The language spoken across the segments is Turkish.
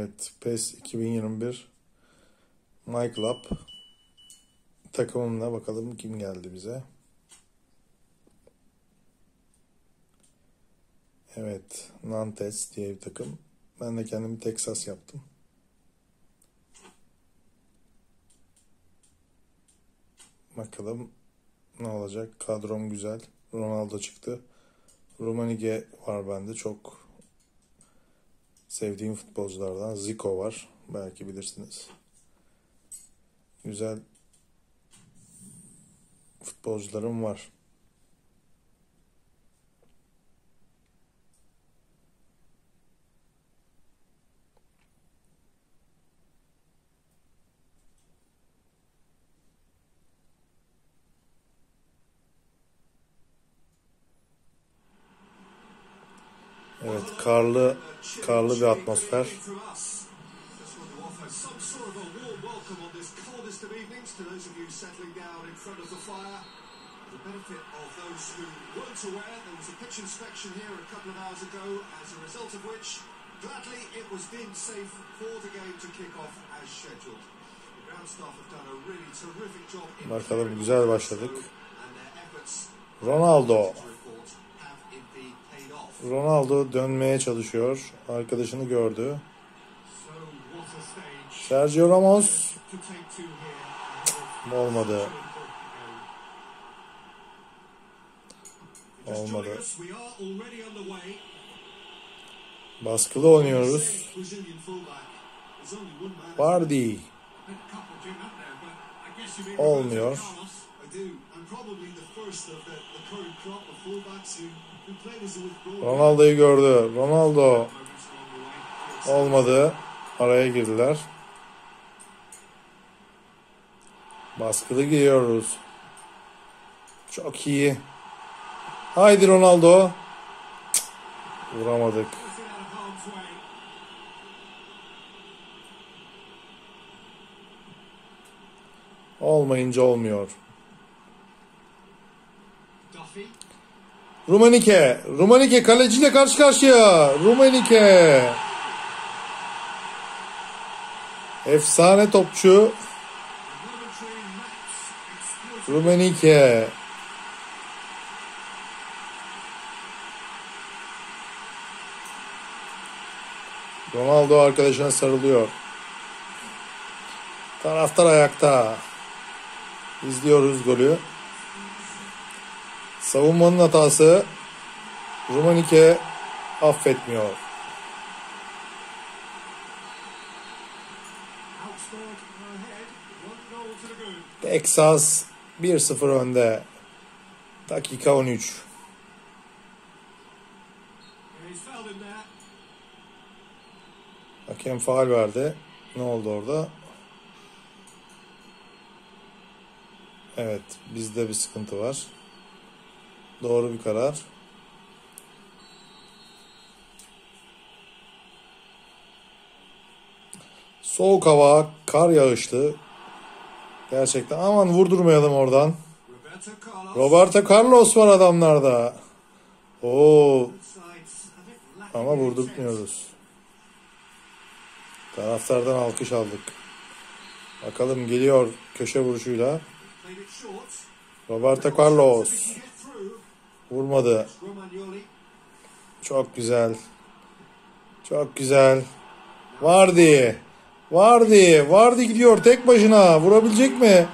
Evet, PES 2021 My Club takımına bakalım kim geldi bize. Evet, Nantes diye bir takım. Ben de kendimi Texas yaptım. Bakalım ne olacak. Kadrom güzel. Ronaldo çıktı. Rumenige var bende. Çok sevdiğim futbolculardan. Zico var. Belki bilirsiniz. Güzel futbolcularım var. Evet, karlı karlı bir atmosfer. The benefit of those who weren't aware, there was a pitch inspection here a couple of hours ago, as a result of which, gladly, it was deemed safe for the game to kick off as scheduled. The ground staff have done a really terrific job Bakalım güzel başladık. Ronaldo. Ronaldo dönmeye çalışıyor. Arkadaşını gördü. Sergio Ramos olmadı. Olmadı. Baskılı oynuyoruz. Vardy Olmuyor. Ronaldo'yu gördü. Ronaldo olmadı. Araya girdiler. Baskılı gidiyoruz. Çok iyi. Haydi Ronaldo. Cık, Vuramadık. Olmayınca olmuyor. Rumenike. Rumenike kaleciyle karşı karşıya. Rumenike. Efsane topçu. Rumenike. Ronaldo arkadaşına sarılıyor. Taraftar ayakta. İzliyoruz golü. Savunmanın hatası. Rumenike affetmiyor. Texas 1-0 önde. Dakika 13. And he's fouled him there. Hakem faal verdi. Ne oldu orada? Evet, bizde bir sıkıntı var. Doğru bir karar. Soğuk hava, kar yağışlı. Gerçekten aman vurdurmayalım oradan. Roberto Carlos. Var adamlarda. Oo, ama vurdurtmuyoruz. Taraftardan alkış aldık. Bakalım geliyor köşe vuruşuyla. Roberto Carlos vurmadı. Çok güzel. Çok güzel. Vardy. Vardy. Vardy gidiyor tek başına. Vurabilecek mi?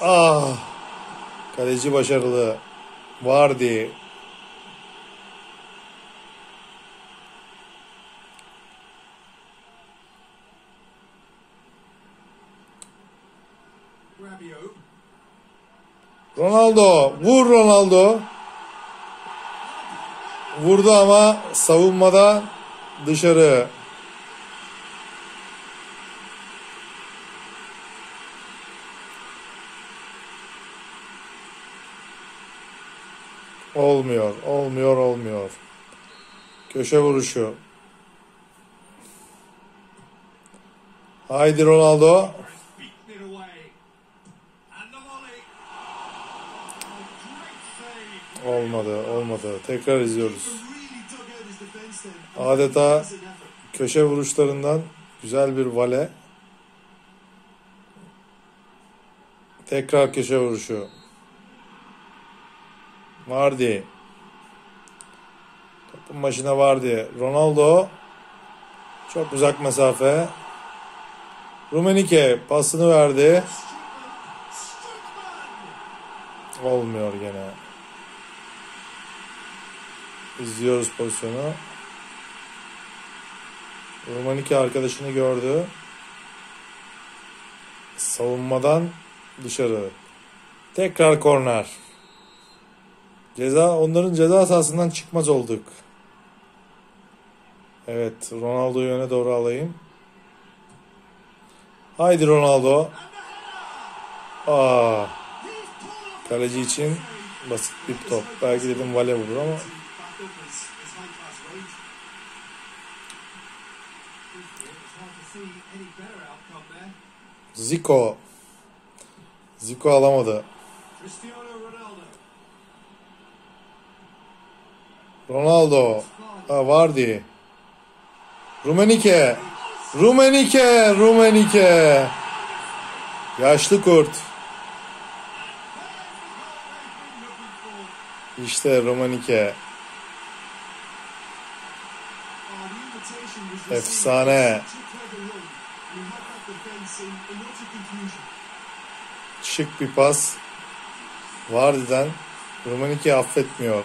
Ah. Kaleci başarılı. Rabiot. Ronaldo. Vur Ronaldo. Vurdu ama savunmada dışarı. Olmuyor, olmuyor, olmuyor. Köşe vuruşu. Haydi Ronaldo. Olmadı, olmadı. Tekrar izliyoruz. Adeta. Köşe vuruşlarından güzel bir vale. Tekrar köşe vuruşu. Vardy. Topun başına Vardy. Ronaldo. Çok uzak mesafe. Rumenike pasını verdi. Olmuyor gene. İzliyoruz pozisyonu. Rumenike arkadaşını gördü. Savunmadan dışarı. Tekrar korner. Ceza onların ceza sahasından çıkmaz olduk. Evet, Ronaldo'yu öne doğru alayım. Haydi Ronaldo. Aa, kaleci için basit bir top. Belki dedim vale vurur ama Zico. Zico alamadı. Ronaldo. Ha, Vardy. Rumenike. Rumenike. Rumenike. Yaşlı kurt. İşte received Efsane. Şık bir pas. Vardy'den. Rumenike affetmiyor.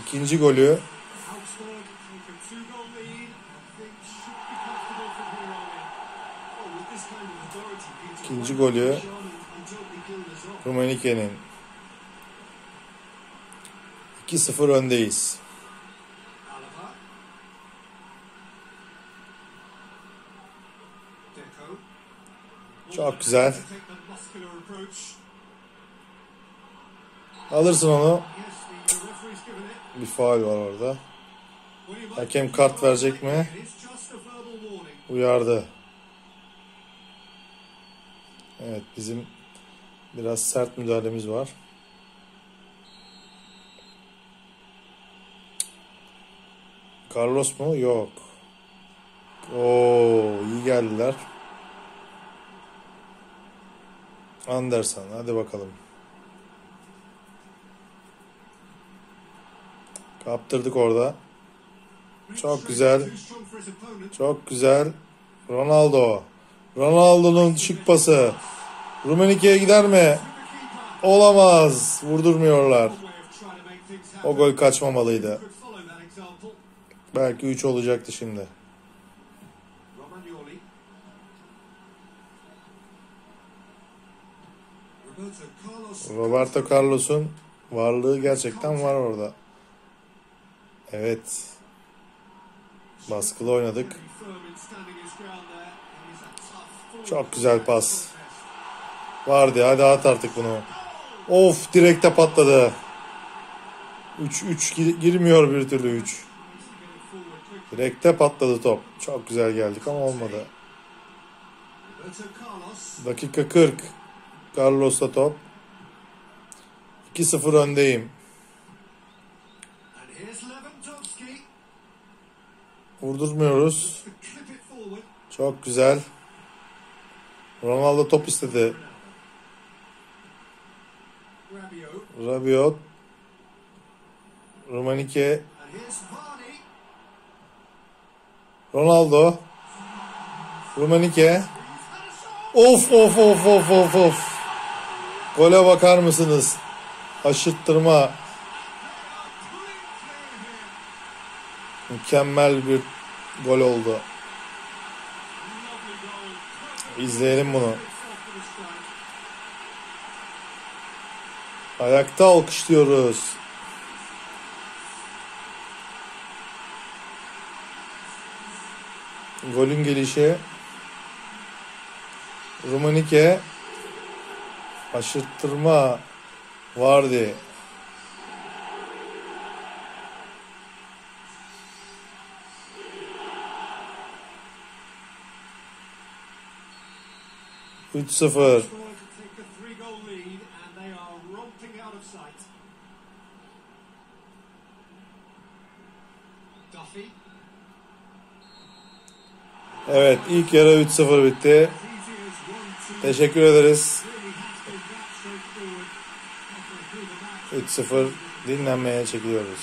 İkinci golü. Augsburg take a two-goal lead Çok güzel. Alırsın onu. Bir faul var orada. Hakem kart verecek mi? Uyardı. Evet bizim biraz sert müdahalemiz var. Carlos mu? Yok. Oo, iyi geldiler. Anderson hadi bakalım. Kaptırdık orada. Çok güzel. Çok güzel. Ronaldo. Ronaldo'nun şık pası. Rumenike'ye gider mi? Olamaz. Vurdurmuyorlar. O gol kaçmamalıydı. Belki 3 olacaktı şimdi. Roberto Carlos. Roberto Carlos'un varlığı gerçekten var orada. Evet. Baskılı oynadık. Çok güzel pas. Vardı hadi at artık bunu. Of direkte patladı. 3 3 girmiyor bir türlü 3. Needs to get it forward quickly. Direkte patladı top. Çok güzel geldik ama olmadı. Dakika 40. Carlos'ta top. 2-0 öndeyim. Vurdurmuyoruz. Çok güzel. Ronaldo top istedi. Rabiot. Vardy. Ronaldo. Shot. Of of of of of of. Gole bakar mısınız? Here. Mükemmel bir gol oldu. İzleyelim bunu. Ayakta alkışlıyoruz. Golün gelişi. Rumanike. Aşırttırma. Vardı. Üç sıfır. Evet ilk yarı 3-0 bitti. Teşekkür ederiz. 3-0 dinlenmeye çekiliyoruz.